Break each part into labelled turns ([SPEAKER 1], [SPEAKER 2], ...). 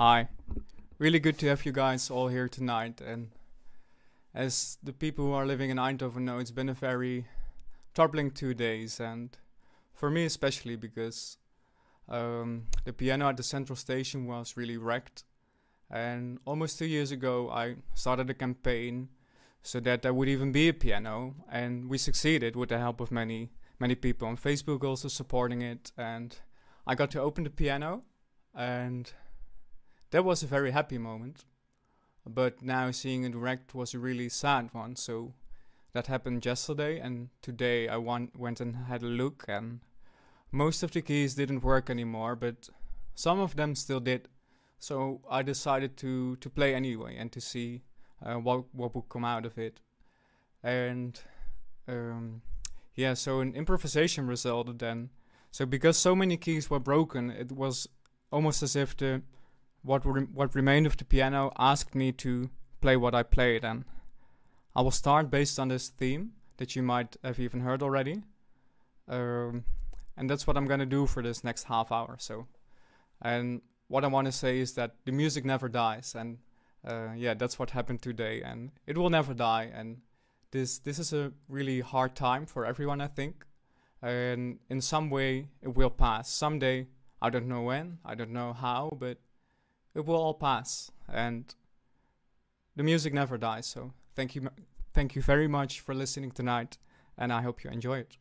[SPEAKER 1] Hi. Really good to have you guys all here tonight. And as the people who are living in Eindhoven know, it's been a very troubling two days. And for me, especially because um, the piano at the central station was really wrecked. And almost two years ago, I started a campaign so that there would even be a piano. And we succeeded with the help of many, many people on Facebook also supporting it. And I got to open the piano. And that was a very happy moment. But now seeing it wrecked was a really sad one. So that happened yesterday, and today I went and had a look, and most of the keys didn't work anymore, but some of them still did. So I decided to to play anyway and to see uh, what what would come out of it. And um, yeah, so an improvisation resulted then. So because so many keys were broken, it was almost as if the what re- what remained of the piano asked me to play what I played, and I will start based on this theme that you might have even heard already, um, and that's what I'm gonna do for this next half hour. So, and what I want to say is that the music never dies, and uh, yeah, that's what happened today, and it will never die. And this this is a really hard time for everyone, I think, and in some way it will pass someday. I don't know when, I don't know how, but it will all pass and the music never dies so thank you thank you very much for listening tonight and i hope you enjoy it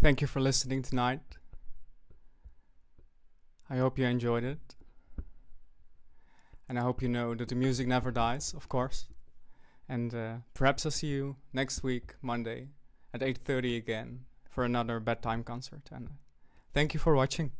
[SPEAKER 1] Thank you for listening tonight. I hope you enjoyed it. And I hope you know that the music never dies, of course. And uh, perhaps I'll see you next week, Monday, at 8.30 again for another bedtime concert. And uh, thank you for watching.